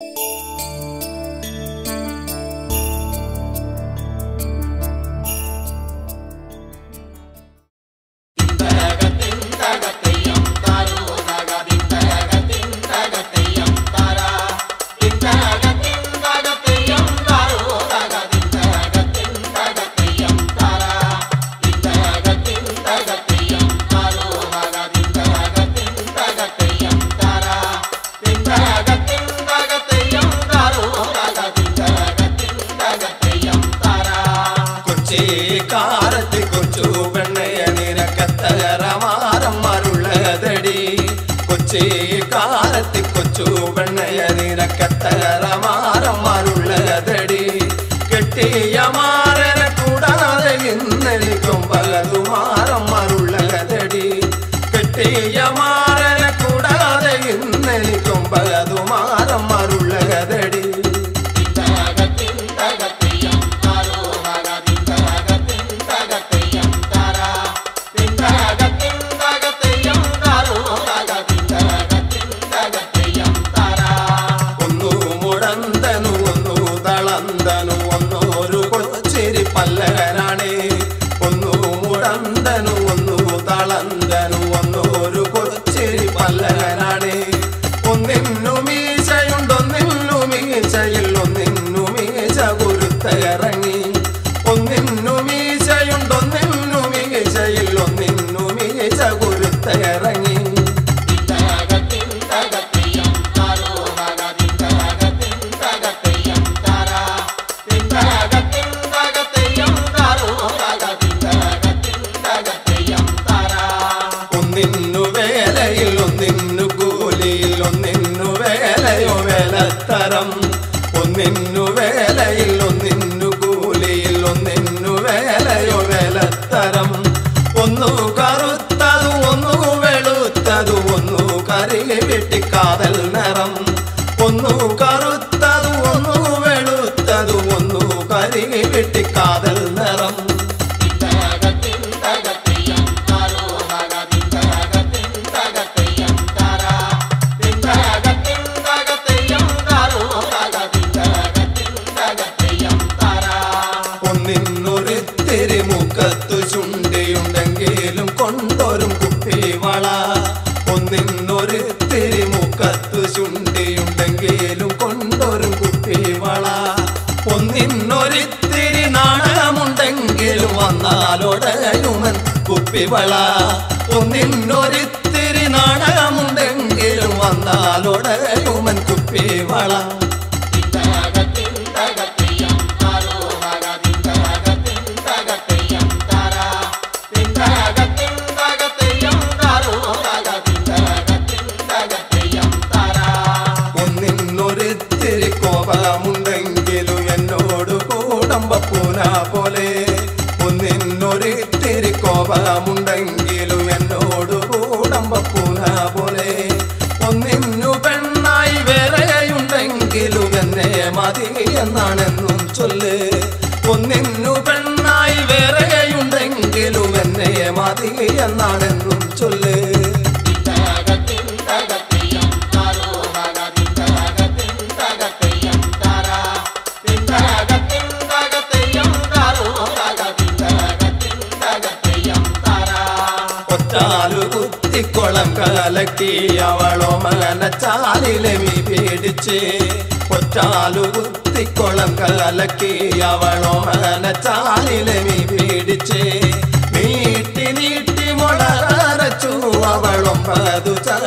കൊച്ചി കാരത്ത് കൊച്ചു പെണ്ണയ നിനക്കത്തകരമാരം മരുള്ളതടി കൊച്ചി കാരത്ത് കൊച്ചു പെണ്ണയ നിനക്കത്തകരമാരം മരുള്ളതടി പല്ലകനാണേ ഒന്നു മുടന്തനു ഒന്നു തളന്തനു. കരുകി വെട്ടിക്കാതൽ നിറം. ഒന്നു കറുത്തതു ഒന്നു വെളുത്തതു ഒന്നു കരുകി വെട്ടിക്കാതൽ നിറം. ഒന്നിന്നൊരിത്തിരി മുഖത്തു ചുണ്ടിയുണ്ടെങ്കിലും കൊണ്ടൊരും ഒന്നിന്നൊരിത്തിരി നാണമുണ്ടെങ്കിലും വന്നാലൊടയുമൻ കുപ്പിവള. ഒന്നിന്നൊരിത്തിരി നാണമുണ്ടെങ്കിലും വന്നാലൊടയുമൻ കുപ്പിവള. ഒന്നിന്നൊരിത്തിരി ഒന്നിന്നൊരിത്തിരി കോപമുണ്ടെങ്കിലും എന്നോട് കൂടമ്പ പൂന പോലെ. ഒന്നിന്നു പെണ്ണായി വേറെയുണ്ടെങ്കിലും എന്നെ മതി എന്നാണെന്നും ചൊല്ല്. ഒന്നിന്നു പെണ്ണായി വേറെയുണ്ടെങ്കിലും എന്നെ മതി എന്നാണെന്നും ചൊല്ല്. ചാലു കുത്തിക്കൊളം കലക്കി അവളോ മകന ചാലിലെ മീ പേടിച്ച് ഒറ്റാലു കുത്തിക്കൊളം കലക്കി അവളോ മകന ചാലിലെ മീ പേടിച്ച് നീട്ടി നീട്ടി മുളറച്ചു അവളും പതു ചട